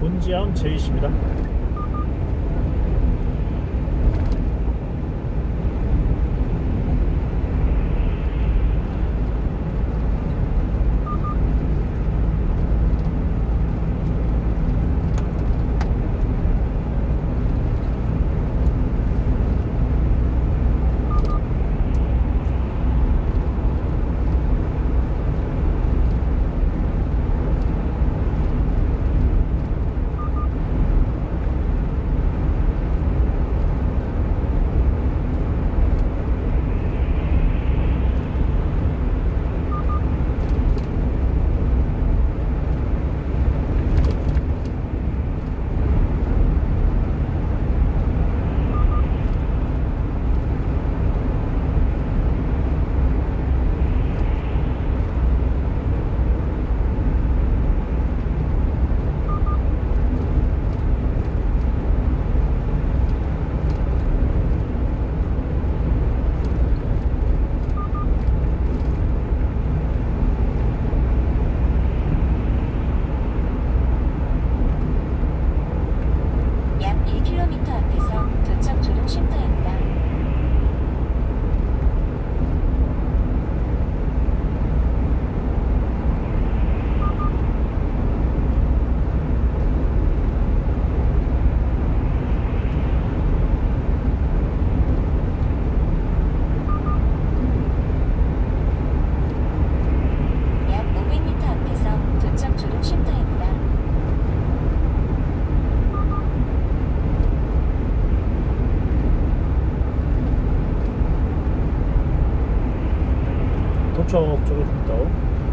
본지암 제이씨입니다 킬로미터 앞에서 교착 졸음 쉼터 북쪽 쪽에 좀더